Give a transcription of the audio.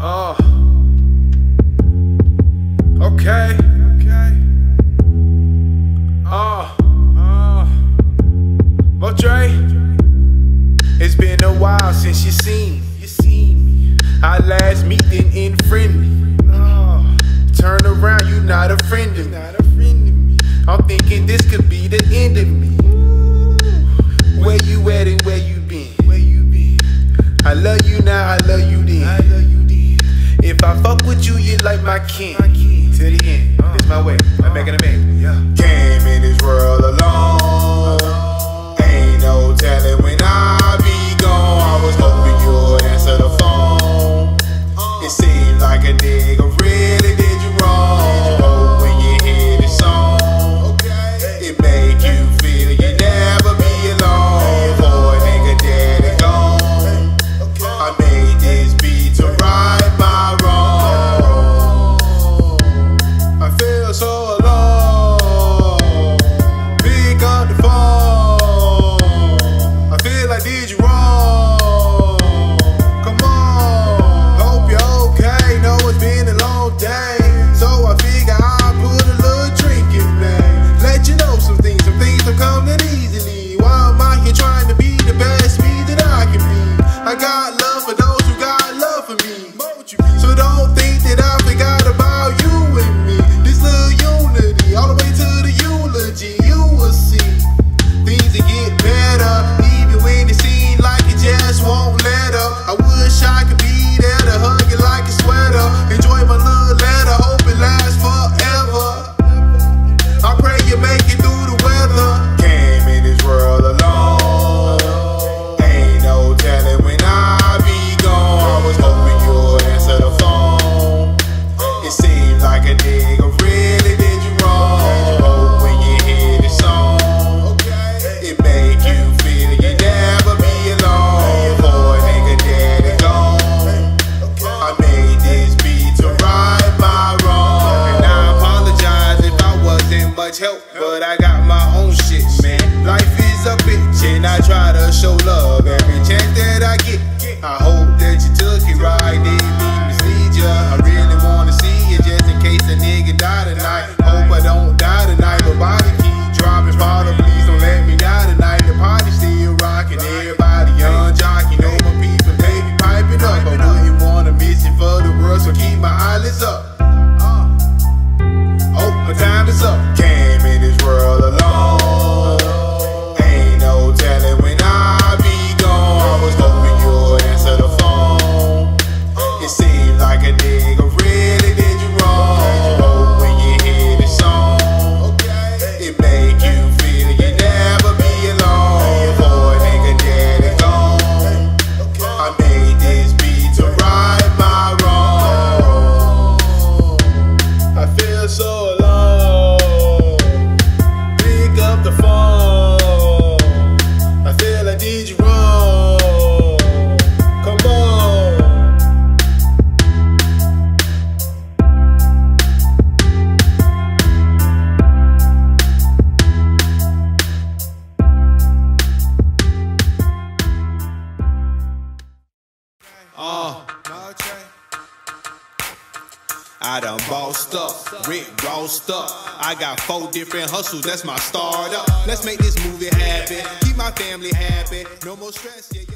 Oh. Okay. Okay. Oh. Oh. Well, it's been a while since you seen You seen me. Our last meeting in friendly. No. Turn around, you not a friend of me. Not a friend of me. I'm thinking this could be the end of me. Where you at and where you been? Where you been? I love you now, I love you my king to the end. It's my way. I'm making a got love for those who got love for me. So don't think much help, but I got my own shit, man. Life Uh. I done bossed up, Rick bossed up. I got four different hustles, that's my startup. Let's make this movie happen, keep my family happy, no more stress. Yeah.